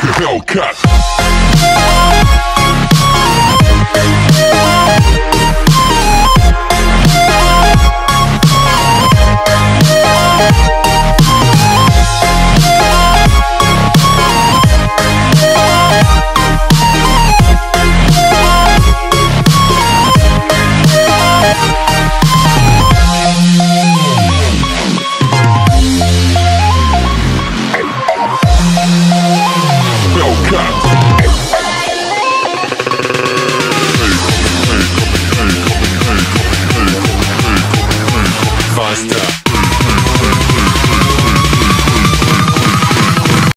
Hellcat.